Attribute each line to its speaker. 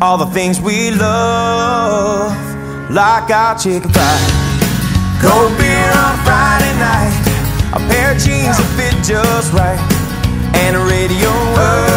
Speaker 1: all the things we love, like our chicken fry. Cold beer on Friday night, a pair of jeans that fit just right, and a radio.